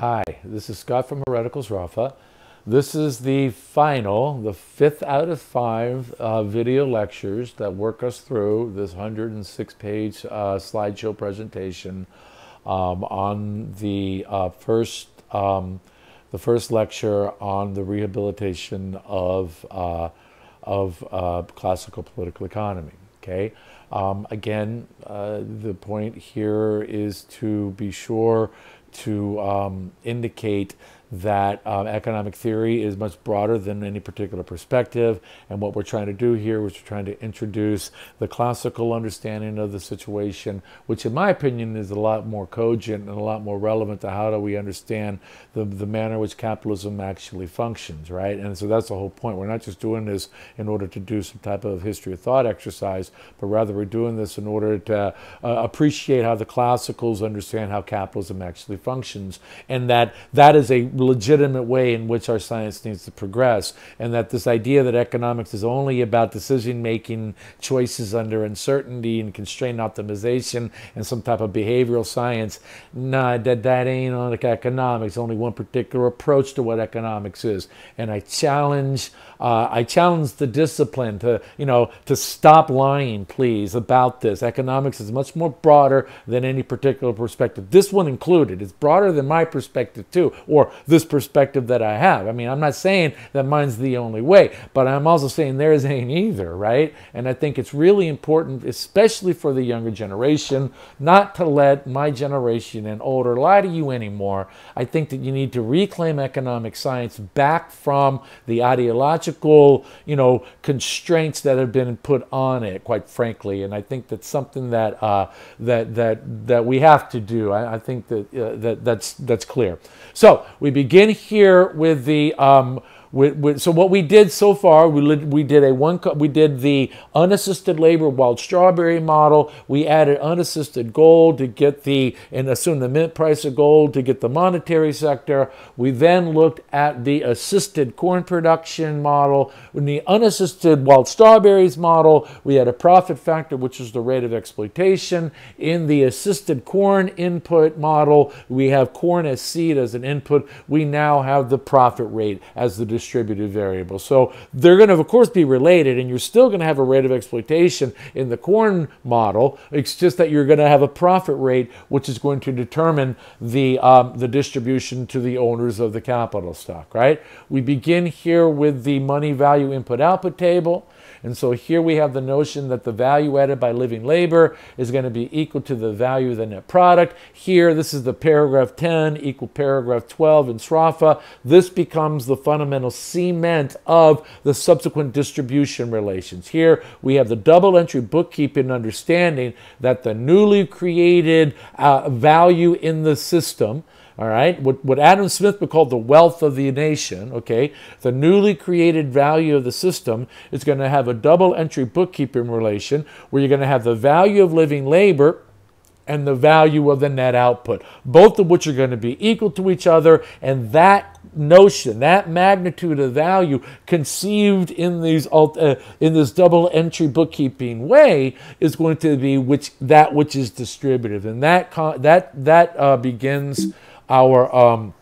Hi, this is Scott from Heretical Sraffa. This is the final, the fifth out of five uh, video lectures that work us through this 106 page uh, slideshow presentation um, on the uh, first um, the first lecture on the rehabilitation of uh, of uh, classical political economy. Okay. Um, again, uh, the point here is to be sure to um, indicate that um, economic theory is much broader than any particular perspective. And what we're trying to do here is we're trying to introduce the classical understanding of the situation, which in my opinion is a lot more cogent and a lot more relevant to how do we understand the, the manner in which capitalism actually functions, right? And so that's the whole point. We're not just doing this in order to do some type of history of thought exercise, but rather we're doing this in order to uh, appreciate how the classicals understand how capitalism actually functions. And that that is a legitimate way in which our science needs to progress, and that this idea that economics is only about decision making choices under uncertainty and constraint optimization and some type of behavioral science, nah, that, that ain't like economics, only one particular approach to what economics is. And I challenge uh, I challenge the discipline to, you know, to stop lying, please, about this. Economics is much more broader than any particular perspective. This one included. It's broader than my perspective too, or this perspective that I have. I mean, I'm not saying that mine's the only way, but I'm also saying theirs ain't either, right? And I think it's really important, especially for the younger generation, not to let my generation and older lie to you anymore. I think that you need to reclaim economic science back from the ideological you know, constraints that have been put on it, quite frankly. And I think that's something that uh, that that that we have to do. I, I think that uh, that that's that's clear. So we begin here with the. Um, with, with, so what we did so far, we, we did a one we did the unassisted labor wild strawberry model. We added unassisted gold to get the and assume the mint price of gold to get the monetary sector. We then looked at the assisted corn production model. In the unassisted wild strawberries model, we had a profit factor, which is the rate of exploitation. In the assisted corn input model, we have corn as seed as an input. We now have the profit rate as the distributed variable. So they're going to, of course, be related, and you're still going to have a rate of exploitation in the corn model. It's just that you're going to have a profit rate, which is going to determine the, um, the distribution to the owners of the capital stock, right? We begin here with the money value input output table. And so here we have the notion that the value added by living labor is going to be equal to the value of the net product. Here, this is the paragraph 10 equal paragraph 12 in Sraffa. This becomes the fundamental cement of the subsequent distribution relations. Here we have the double entry bookkeeping understanding that the newly created uh, value in the system all right, what, what Adam Smith would call the wealth of the nation, okay, the newly created value of the system is going to have a double entry bookkeeping relation where you're going to have the value of living labor and the value of the net output, both of which are going to be equal to each other, and that notion, that magnitude of value conceived in these uh, in this double entry bookkeeping way is going to be which that which is distributive, and that that that uh, begins our um,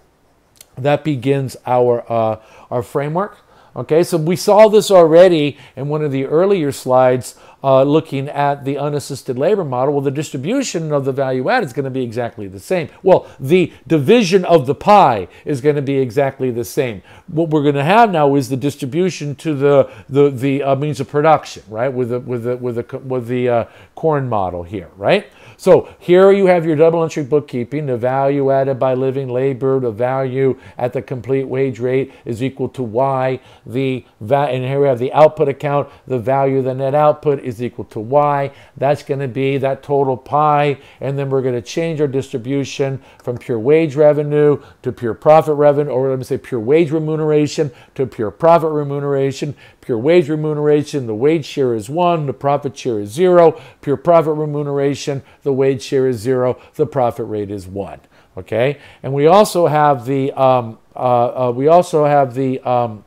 that begins our uh, our framework. Okay, so we saw this already in one of the earlier slides uh, looking at the unassisted labor model. Well, the distribution of the value add is going to be exactly the same. Well, the division of the pie is going to be exactly the same. What we're going to have now is the distribution to the the, the uh, means of production, right? With the with the with the with the uh, corn model here, right? So here you have your double entry bookkeeping. The value added by living labor, the value at the complete wage rate is equal to Y. The and here we have the output account. The value of the net output is equal to Y. That's going to be that total pie. And then we're going to change our distribution from pure wage revenue to pure profit revenue, or let me say pure wage remuneration to pure profit remuneration. Pure wage remuneration, the wage share is one, the profit share is zero. Pure profit remuneration, the wage share is zero, the profit rate is one. Okay, and we also have the um, uh, uh, we also have the, um,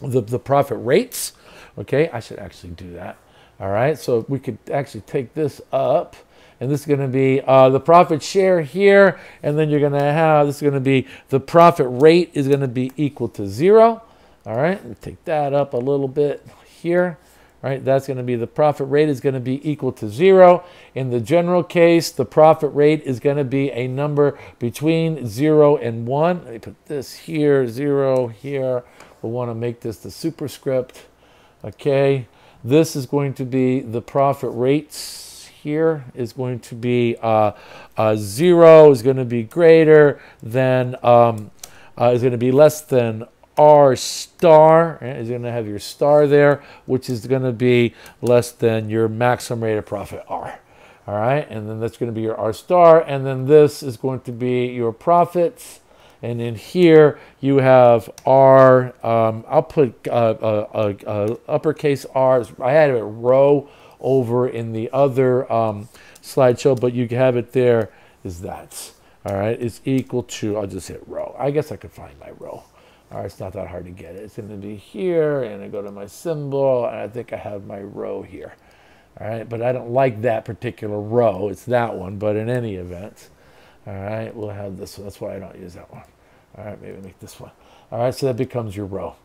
the the profit rates. Okay, I should actually do that. All right, so we could actually take this up and this is going to be uh, the profit share here, and then you're going to have this is going to be the profit rate is going to be equal to zero. All right, take that up a little bit here right? That's going to be the profit rate is going to be equal to zero. In the general case, the profit rate is going to be a number between zero and one. Let me put this here, zero here. We'll want to make this the superscript. Okay, this is going to be the profit rates here is going to be uh, uh, zero is going to be greater than um, uh, is going to be less than R star is going to have your star there, which is going to be less than your maximum rate of profit R. All right, and then that's going to be your R star, and then this is going to be your profits. And in here you have R. Um, I'll put uh, uh, uh, uh uppercase R. I had it rho over in the other um, slideshow, but you have it there. Is that all right? It's equal to. I'll just hit rho. I guess I could find my rho. Right, it's not that hard to get it. It's going to be here, and I go to my symbol, and I think I have my rho here. All right, but I don't like that particular rho. It's that one, but in any event, all right, we'll have this one. That's why I don't use that one. All right, maybe make this one. All right, so that becomes your rho.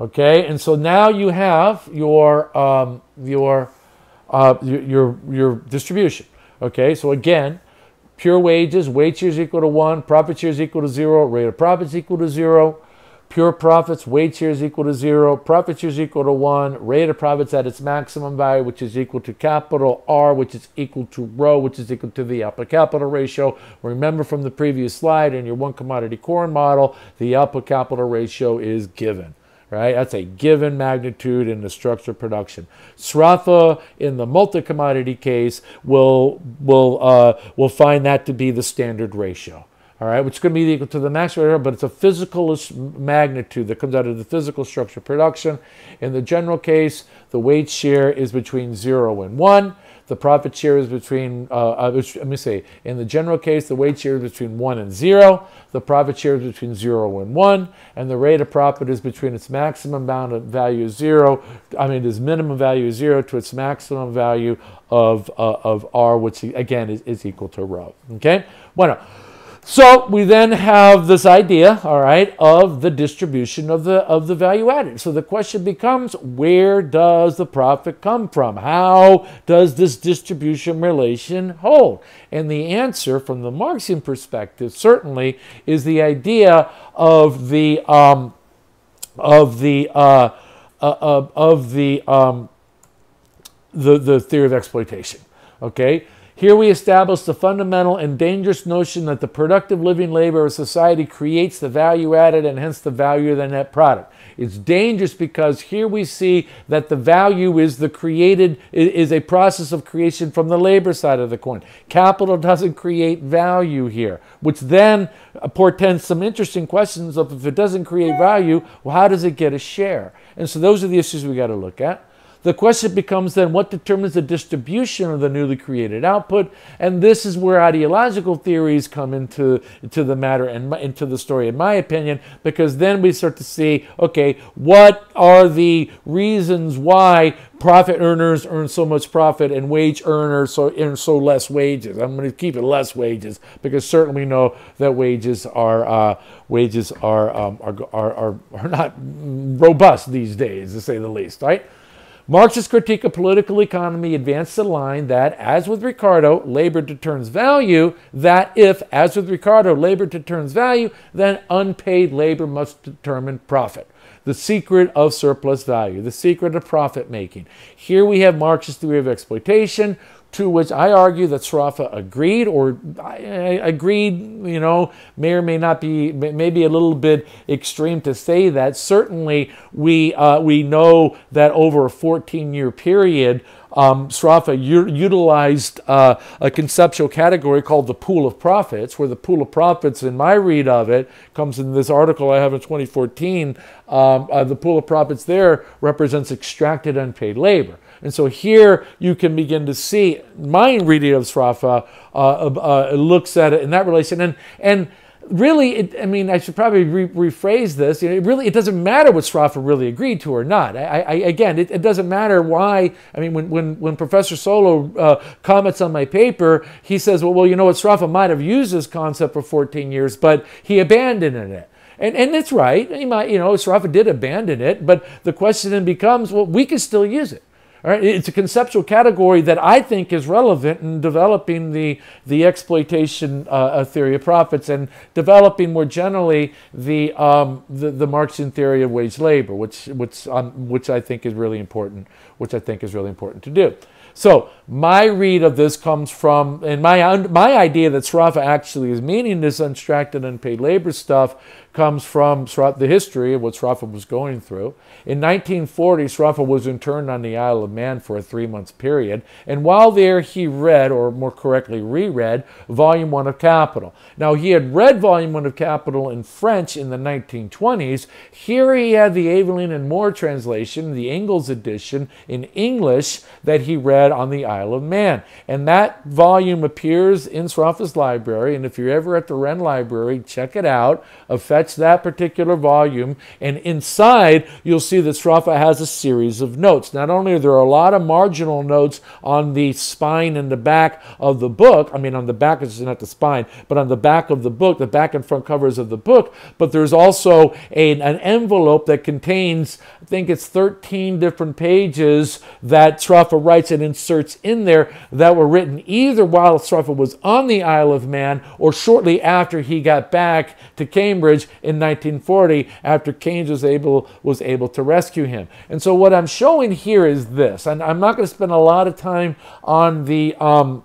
Okay, and so now you have your um, your, uh, your your your distribution. Okay, so again, pure wages, wage share is equal to one, profit share is equal to zero, rate of profit is equal to zero. Pure profits, wage share is equal to zero, profit share is equal to one, rate of profits at its maximum value, which is equal to capital R, which is equal to rho, which is equal to the output capital ratio. Remember from the previous slide in your one commodity corn model, the output capital ratio is given right? That's a given magnitude in the structure of production. Sraffa in the multi-commodity case will will uh, will find that to be the standard ratio all right, which is going to be equal to the maximum rate, but it's a physical magnitude that comes out of the physical structure production. In the general case, the weight share is between 0 and 1. The profit share is between, uh, uh, let me say, in the general case, the weight share is between 1 and 0. The profit share is between 0 and 1. And the rate of profit is between its maximum bound value 0, I mean, its minimum value 0 to its maximum value of, uh, of R, which again is, is equal to rho. Okay? Bueno. So we then have this idea, all right, of the distribution of the of the value added. So the question becomes, where does the profit come from? How does this distribution relation hold? And the answer, from the Marxian perspective, certainly is the idea of the um, of the uh, uh, of the um, the the theory of exploitation. Okay, here we establish the fundamental and dangerous notion that the productive living labor of society creates the value added and hence the value of the net product. It's dangerous because here we see that the value is the created is a process of creation from the labor side of the coin. Capital doesn't create value here, which then portends some interesting questions of if it doesn't create value, well, how does it get a share? And so those are the issues we got to look at. The question becomes then what determines the distribution of the newly created output? And this is where ideological theories come into, into the matter and into the story, in my opinion, because then we start to see okay, what are the reasons why profit earners earn so much profit and wage earners so earn so less wages? I'm going to keep it less wages because certainly we know that wages are uh, wages are, um, are, are, are, are not robust these days, to say the least, right? Marx's critique of political economy advanced the line that, as with Ricardo, labor determines value, that if, as with Ricardo, labor determines value, then unpaid labor must determine profit. The secret of surplus value, the secret of profit making. Here we have Marx's theory of exploitation, to which I argue that Sraffa agreed, or agreed, you know, may or may not be, maybe a little bit extreme to say that. Certainly, we, uh, we know that over a 14 year period, um, Sraffa utilized uh, a conceptual category called the pool of profits, where the pool of profits, in my read of it, comes in this article I have in 2014. Um, uh, the pool of profits there represents extracted unpaid labor. And so here you can begin to see my reading of Sraffa uh, uh, looks at it in that relation. And, and really, it, I mean, I should probably re- rephrase this. You know, it really, it doesn't matter what Sraffa really agreed to or not. I, I again, it, it, doesn't matter why. I mean, when when, when Professor Solo uh, comments on my paper, he says, well, well, you know what, Sraffa might have used this concept for 14 years, but he abandoned it. And, and it's right. He might, you know, Sraffa did abandon it, but the question then becomes, well, we can still use it. Right? It's a conceptual category that I think is relevant in developing the, the exploitation uh, theory of profits and developing more generally the, um, the, the, Marxian theory of wage labor, which, which, um, which I think is really important, which I think is really important to do. So my read of this comes from, and my, my idea that Sraffa actually is meaning this unstructured unpaid labor stuff comes from the history of what Sraffa was going through. In 1940, Sraffa was interned on the Isle of Man for a three month period, and while there, he read, or more correctly, reread, Volume 1 of Capital. Now, he had read Volume 1 of Capital in French in the 1920s. Here he had the Aveling and Moore translation, the Engels edition in English that he read on the Isle of Man. And that volume appears in Sraffa's library, and if you're ever at the Wren Library, check it out. Fetch that particular volume, and inside you'll see that Sraffa has a series of notes. Not only are there a lot of marginal notes on the spine and the back of the book, I mean on the back it's not the spine, but on the back of the book, the back and front covers of the book, but there's also a, an envelope that contains, I think it's 13 different pages that Sraffa writes and inserts in there that were written either while Sraffa was on the Isle of Man or shortly after he got back to Cambridge in 1940 after Keynes was able, was able to rescue him. And so what I'm showing here is this, and I'm not going to spend a lot of time on the um,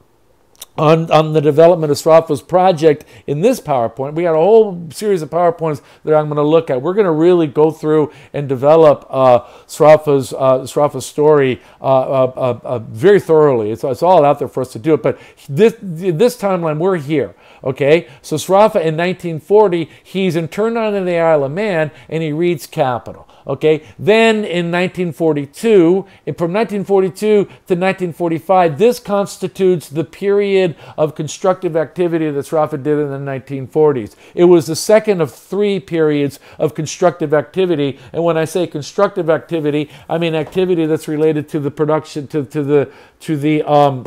on, on the development of Sraffa's project in this PowerPoint. We got a whole series of PowerPoints that I'm going to look at. We're going to really go through and develop uh, Sraffa's, uh, story uh, uh, uh, uh, very thoroughly. It's, it's all out there for us to do it. But this, this timeline, we're here. Okay, so Sraffa in 1940, he's interned on the Isle of Man and he reads Capital. Okay, then in 1942, and from 1942 to 1945, this constitutes the period of constructive activity that Sraffa did in the 1940s. It was the second of three periods of constructive activity. And when I say constructive activity, I mean activity that's related to the production, to, to the, to the, um,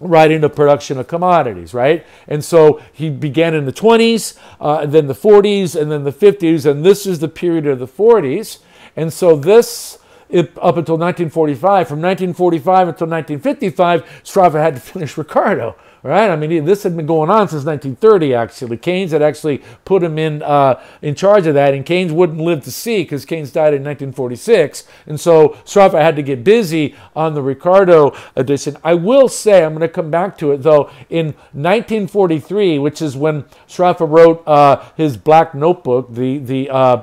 right into production of commodities, right? And so he began in the 20s, uh, and then the 40s, and then the 50s, and this is the period of the 40s. And so this, it, up until 1945, from 1945 until 1955, Sraffa had to finish Ricardo right? I mean, this had been going on since 1930, actually. Keynes had actually put him in, uh, in charge of that, and Keynes wouldn't live to see because Keynes died in 1946. And so Sraffa had to get busy on the Ricardo edition. I will say, I'm going to come back to it, though, in 1943, which is when Sraffa wrote uh, his Black Notebook, the, the uh,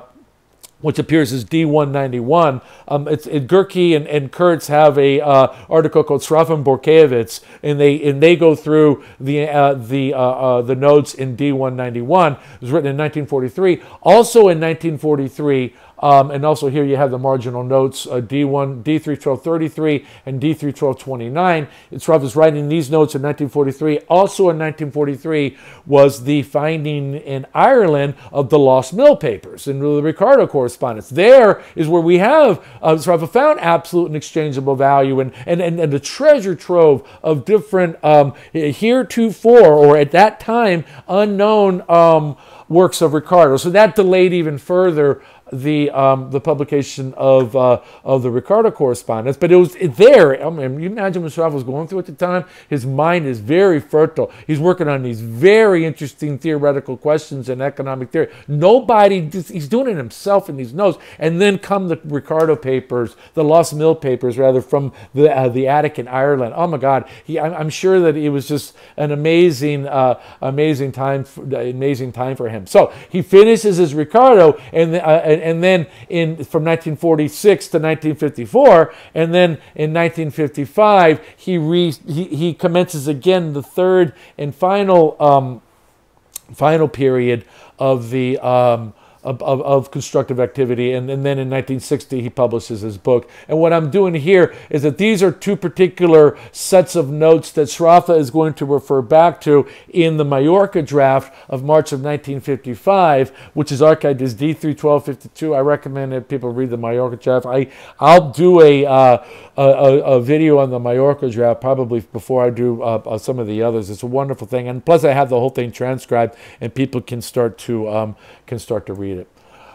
which appears as D191. Um, it's, it, Gehrke and, and Kurz have a uh, article called Sraffa Bortkiewicz, and they and they go through the uh, the uh, uh the notes in D191. It was written in 1943. Also in 1943, um, and also here you have the marginal notes, uh, D1, D31233 and D31229. Sraffa is writing these notes in 1943. Also in 1943 was the finding in Ireland of the lost Mill papers and the Ricardo correspondence. There is where we have, uh, found absolute and exchangeable value and, and, and, and a treasure trove of different um, heretofore or at that time unknown um, works of Ricardo. So that delayed even further the um, the publication of uh, of the Ricardo correspondence, but it was there. I mean, you imagine what Sraffa was going through at the time. His mind is very fertile. He's working on these very interesting theoretical questions in economic theory. Nobody, he's doing it himself in these notes. And then come the Ricardo papers, the Lost Mill papers, rather from the uh, the attic in Ireland. Oh my God, he, I'm, sure that it was just an amazing, uh, amazing time, for, amazing time for him. So he finishes his Ricardo and. Uh, and, and then in from 1946 to 1954, and then in 1955 he re, he, he commences again the third and final um, final period of the um, of, of, constructive activity. And, and then in 1960, he publishes his book. And what I'm doing here is that these are two particular sets of notes that Sraffa is going to refer back to in the Majorca draft of March of 1955, which is archived as D31252. I recommend that people read the Majorca draft. I, I'll do a, uh, a, a, video on the Majorca draft probably before I do uh, uh, some of the others. It's a wonderful thing. And plus, I have the whole thing transcribed, and people can start to, um, can start to read.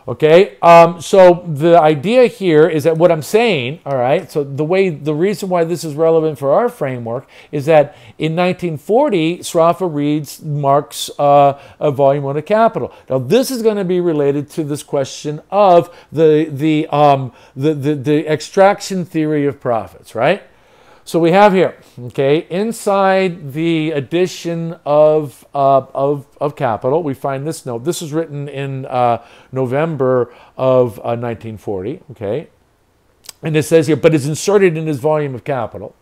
Okay, um, so the idea here is that what I'm saying, all right, so the way, the reason why this is relevant for our framework is that in 1940, Sraffa reads Marx' uh, Volume 1 of Capital. Now, this is going to be related to this question of the, the, um, the, the, the extraction theory of profits, right? So we have here, okay, inside the edition of, uh, of, of Capital, we find this note. This is written in uh, November of uh, 1940, okay? And it says here, but it's inserted in his volume of Capital,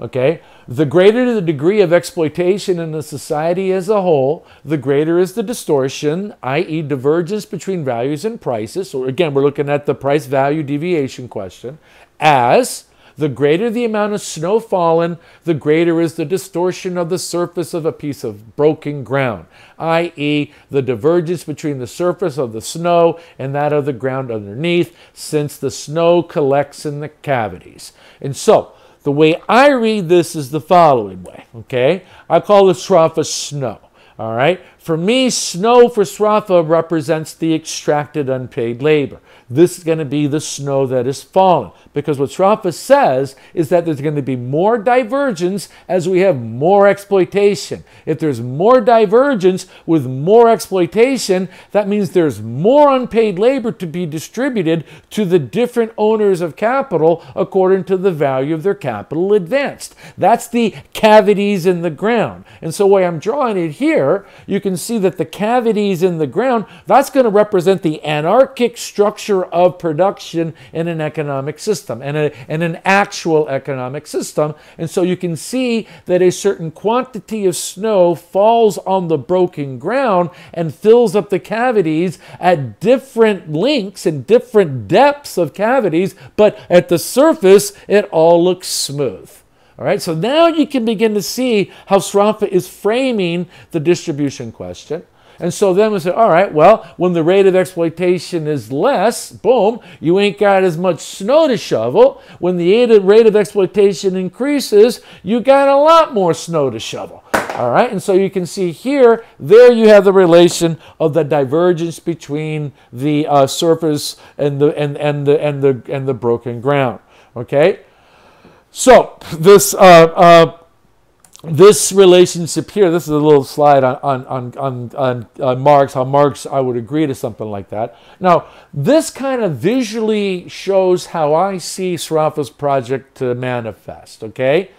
okay? The greater the degree of exploitation in the society as a whole, the greater is the distortion, i.e., divergence between values and prices. So again, we're looking at the price value deviation question, as the greater the amount of snow fallen, the greater is the distortion of the surface of a piece of broken ground, i.e., the divergence between the surface of the snow and that of the ground underneath, since the snow collects in the cavities. And so, the way I read this is the following way, okay? I call this Sraffa snow. All right. For me, snow for Sraffa represents the extracted unpaid labor. This is going to be the snow that is fallen. Because what Sraffa says is that there's going to be more divergence as we have more exploitation. If there's more divergence with more exploitation, that means there's more unpaid labor to be distributed to the different owners of capital according to the value of their capital advanced. That's the cavities in the ground. And so, way I'm drawing it here, you can see that the cavities in the ground, that's going to represent the anarchic structure of production in an economic system and, and an actual economic system. And so you can see that a certain quantity of snow falls on the broken ground and fills up the cavities at different lengths and different depths of cavities, but at the surface, it all looks smooth. All right, so now you can begin to see how Sraffa is framing the distribution question. And so then we say, all right, well, when the rate of exploitation is less, boom, you ain't got as much snow to shovel. When the rate of exploitation increases, you got a lot more snow to shovel. All right, and so you can see here, there you have the relation of the divergence between the uh, surface and the and and the and the and the broken ground. Okay, so this uh, uh, this relationship here, this is a little slide on, on, on, on, on Marx, how Marx, I would agree to something like that. Now, this kind of visually shows how I see Sraffa's project to manifest, okay?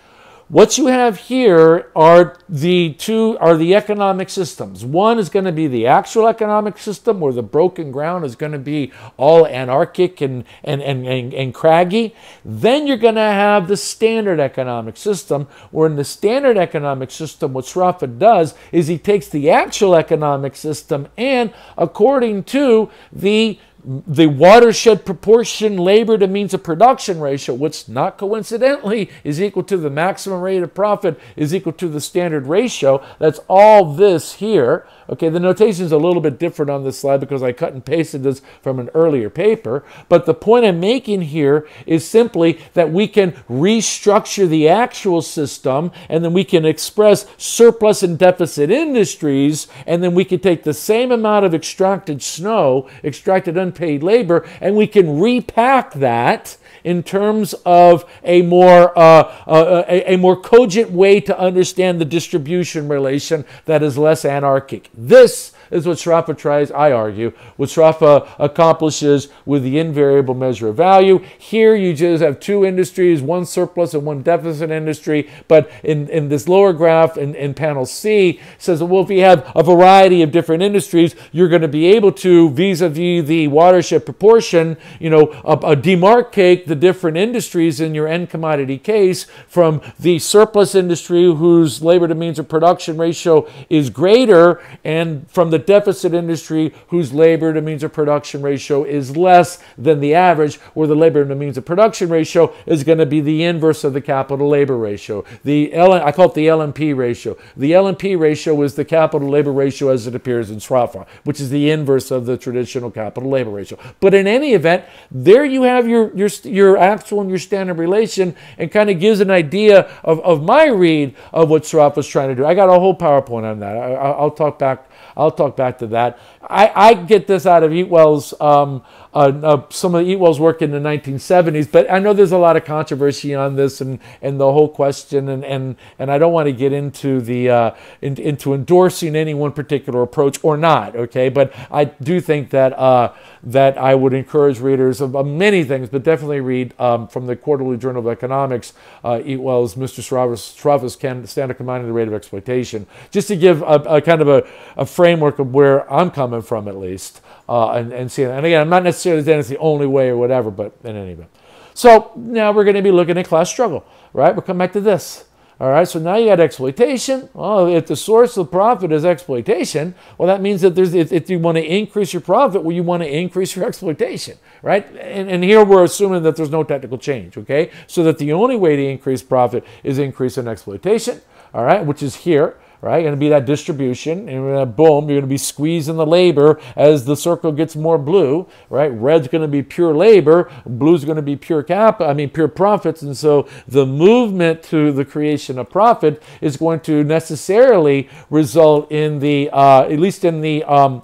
What you have here are the two are the economic systems. One is going to be the actual economic system where the broken ground is going to be all anarchic and, and, and, and, and craggy. Then you're going to have the standard economic system where in the standard economic system what Sraffa does is he takes the actual economic system and according to the the watershed proportion labor to means of production ratio, which not coincidentally is equal to the maximum rate of profit, is equal to the standard ratio. That's all this here. Okay, the notation is a little bit different on this slide because I cut and pasted this from an earlier paper. But the point I'm making here is simply that we can restructure the actual system and then we can express surplus and deficit industries and then we can take the same amount of extracted snow, extracted unpaid labor, and we can repack that in terms of a more, uh, uh, a, a more cogent way to understand the distribution relation that is less anarchic. This is what Sraffa tries, I argue, what Sraffa accomplishes with the invariable measure of value. Here you just have two industries, one surplus and one deficit industry, but in, in this lower graph in, in panel C says, well, if you have a variety of different industries, you're going to be able to, vis-a-vis the watershed proportion, you know, a, a demarcate the different industries in your end commodity case from the surplus industry whose labor to means of production ratio is greater and from the deficit industry whose labor to means of production ratio is less than the average, where the labor to means of production ratio is going to be the inverse of the capital labor ratio. The L, I call it the LMP ratio. The LMP ratio is the capital labor ratio as it appears in Sraffa, which is the inverse of the traditional capital labor ratio. But in any event, there you have your, your, your actual and your standard relation and kind of gives an idea of, of my read of what Sraffa is trying to do. I got a whole PowerPoint on that. I, I'll talk back I'll talk back to that. I, I get this out of Eatwell's, um, uh, uh, some of Eatwell's work in the 1970s, but I know there's a lot of controversy on this and, and the whole question, and, and, and I don't want to get into the uh, in, into endorsing any one particular approach or not. Okay, but I do think that uh, that I would encourage readers of, of many things, but definitely read um, from the Quarterly Journal of Economics, uh, Eatwell's Mr. Sraffa's Standard Combining the Rate of Exploitation, just to give a, a kind of a, a framework of where I'm coming from at least, uh, and, and seeing. And again, I'm not necessarily saying it's the only way or whatever, but in any event. So now we're going to be looking at class struggle, right? We'll come back to this. All right, so now you got exploitation. Well, if the source of profit is exploitation, well, that means that there's if, if you want to increase your profit, well, you want to increase your exploitation, right? And, and here we're assuming that there's no technical change, okay? So that the only way to increase profit is increase in exploitation, all right, which is here right? Going to be that distribution, and boom, you're going to be squeezing the labor as the circle gets more blue, right? Red's going to be pure labor, blue's going to be pure cap, I mean pure profits, and so the movement to the creation of profit is going to necessarily result in the, uh, at least in the um,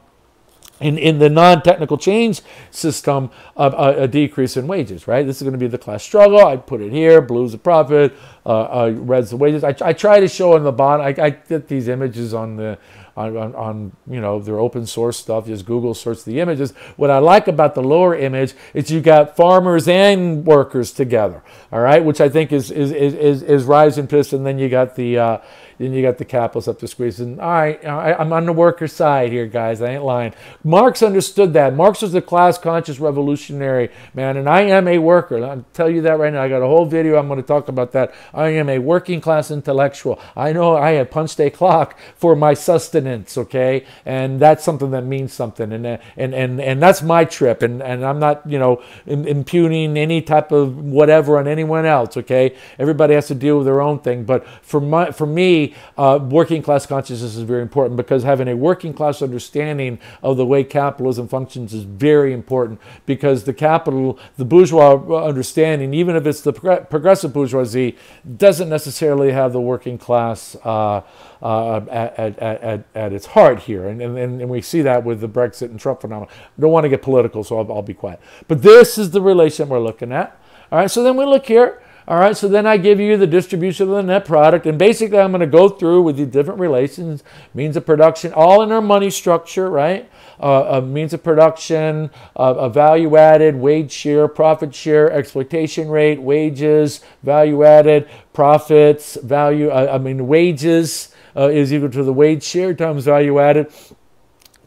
in, in the non-technical change system a, a, decrease in wages, right? This is going to be the class struggle. I put it here. Blue's the profit, uh, uh, red's the wages. I, I try to show on the bottom. I, I get these images on the on, on, on, you know their open source stuff. Just Google search the images. What I like about the lower image is you got farmers and workers together. All right, which I think is is is is, is rising piss, and then you got the uh, then you got the capitalists up to squeeze. And all right, I'm on the worker side here, guys. I ain't lying. Marx understood that. Marx was a class conscious revolutionary, man. And I am a worker. I'll tell you that right now. I got a whole video I'm going to talk about that. I am a working class intellectual. I know I have punched a clock for my sustenance, okay? And that's something that means something. And, and, and, and that's my trip. And, and I'm not, you know, impugning any type of whatever on anyone else, okay? Everybody has to deal with their own thing. But for, my, for me, uh, working class consciousness is very important because having a working class understanding of the way capitalism functions is very important because the capital, the bourgeois understanding, even if it's the progressive bourgeoisie, doesn't necessarily have the working class uh, uh, at, at, at, at, its heart here. And, and, and we see that with the Brexit and Trump phenomenon. Don't want to get political, so I'll, I'll be quiet. But this is the relation we're looking at. All right, so then we look here. All right, so then I give you the distribution of the net product, and basically I'm going to go through with the different relations, means of production, all in our money structure, right? Uh, means of production, uh, a value added, wage share, profit share, exploitation rate, wages, value added, profits, value, uh, I mean, wages uh, is equal to the wage share times value added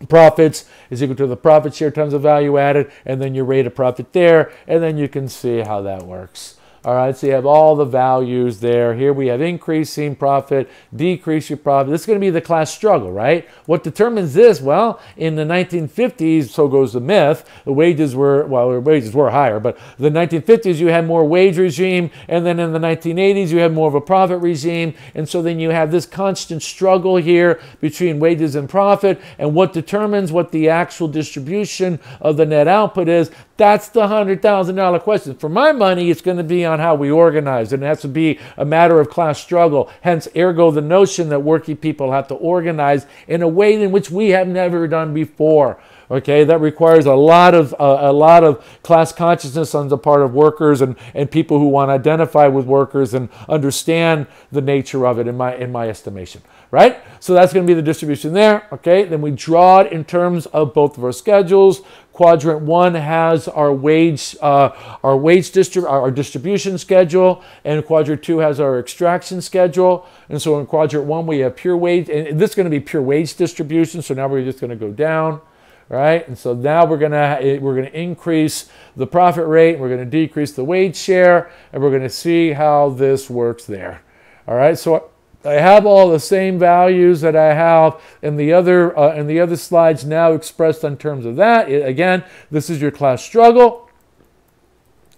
profits is equal to the profit share times the value added, and then your rate of profit there, and then you can see how that works. All right, so you have all the values there. Here we have increasing profit, decreasing profit. This is going to be the class struggle, right? What determines this? Well, in the 1950s, so goes the myth, the wages were, well, wages were higher, but the 1950s you had more wage regime, and then in the 1980s you had more of a profit regime, and so then you have this constant struggle here between wages and profit, and what determines what the actual distribution of the net output is, that's the $100,000 question. For my money, it's going to be how we organize, and it has to be a matter of class struggle. Hence, ergo, the notion that working people have to organize in a way in which we have never done before. Okay, that requires a lot of uh, a lot of class consciousness on the part of workers and, and people who want to identify with workers and understand the nature of it in my in my estimation. Right? So that's going to be the distribution there. Okay, then we draw it in terms of both of our schedules. Quadrant one has our wage, uh, our wage distrib- our distribution schedule, and quadrant two has our extraction schedule. And so in quadrant one we have pure wage, and this is going to be pure wage distribution. So now we're just going to go down right? And so now we're gonna we're gonna increase the profit rate, we're gonna decrease the wage share, and we're gonna see how this works there. All right, so I have all the same values that I have in the other uh, in the other slides now expressed in terms of that. It, again, this is your class struggle.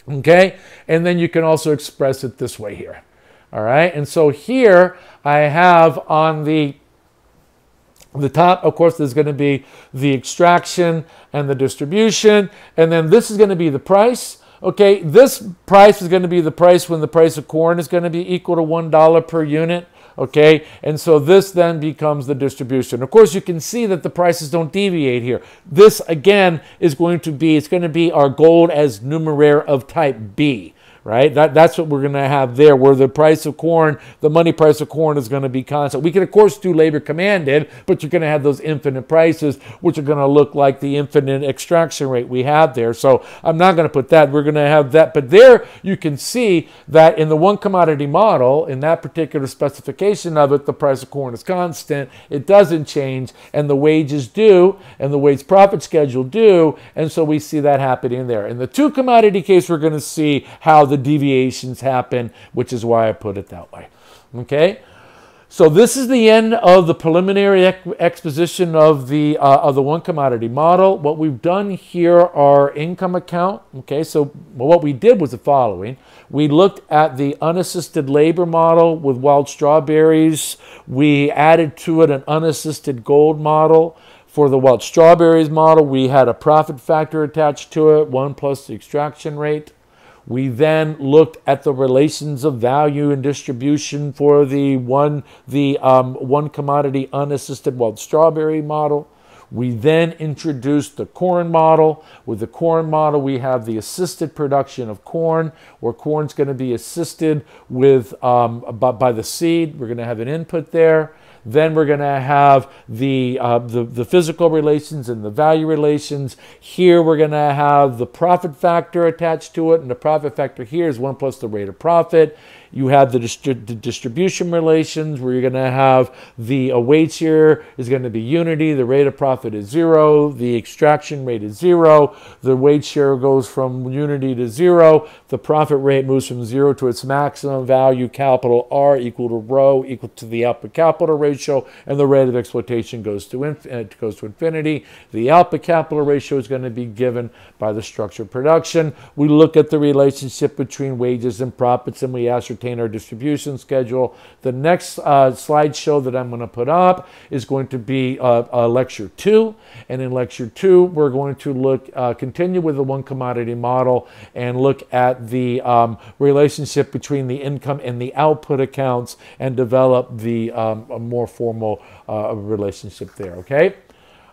Okay, and then you can also express it this way here. All right, and so here I have on the the top, of course, there's going to be the extraction and the distribution, and then this is going to be the price. Okay, this price is going to be the price when the price of corn is going to be equal to $1 per unit. Okay, and so this then becomes the distribution. Of course, you can see that the prices don't deviate here. This, again, is going to be, it's going to be our gold as numeraire of type B right? That, that's what we're going to have there, where the price of corn, the money price of corn is going to be constant. We can, of course, do labor commanded, but you're going to have those infinite prices, which are going to look like the infinite extraction rate we have there. So I'm not going to put that. We're going to have that. But there you can see that in the one commodity model, in that particular specification of it, the price of corn is constant. It doesn't change, and the wages do, and the wage profit schedule do. And so we see that happening there. In the two commodity case, we're going to see how the deviations happen, which is why I put it that way. Okay? So this is the end of the preliminary exposition of the uh, of the one commodity model. What we've done here are income account. Okay, so what we did was the following: we looked at the unassisted labor model with wild strawberries. We added to it an unassisted gold model. For the wild strawberries model, we had a profit factor attached to it, one plus the extraction rate. We then looked at the relations of value and distribution for the one, the um, one commodity unassisted wild strawberry model. We then introduced the corn model. With the corn model, we have the assisted production of corn, where corn's going to be assisted with um, by, by the seed. We're going to have an input there. Then we're going to have the, uh, the, the physical relations and the value relations. Here we're going to have the profit factor attached to it, and the profit factor here is 1 plus the rate of profit. You have the, distri the distribution relations where you're going to have the weights here is going to be unity. The rate of profit is zero. The extraction rate is zero. The weight share goes from unity to zero. The profit rate moves from zero to its maximum value, capital R equal to rho equal to the output capital ratio, and the rate of exploitation goes to, inf uh, goes to infinity. The output capital ratio is going to be given by the structure of production. We look at the relationship between wages and profits, and we ascertain our distribution schedule. The next uh, slideshow that I'm going to put up is going to be uh, uh, lecture two. And in lecture two, we're going to look, uh, continue with the one commodity model and look at the um, relationship between the income and the output accounts and develop the um, more formal uh, relationship there, okay?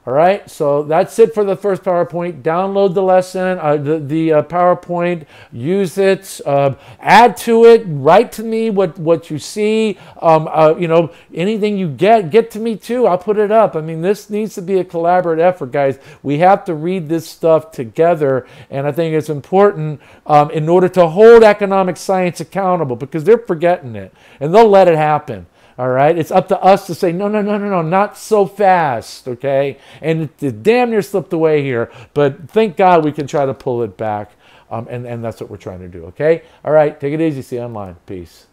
All right, so that's it for the first PowerPoint. Download the lesson, uh, the, the uh, PowerPoint, use it, uh, add to it, write to me what, what you see. Um, uh, you know, anything you get, get to me too. I'll put it up. I mean, this needs to be a collaborative effort, guys. We have to read this stuff together, and I think it's important um, in order to hold economic science accountable because they're forgetting it, and they'll let it happen. All right. It's up to us to say, no, no, no, no, no, not so fast. Okay. And it, damn near slipped away here, but thank God we can try to pull it back. Um, and, and that's what we're trying to do. Okay. All right. Take it easy. See you online. Peace.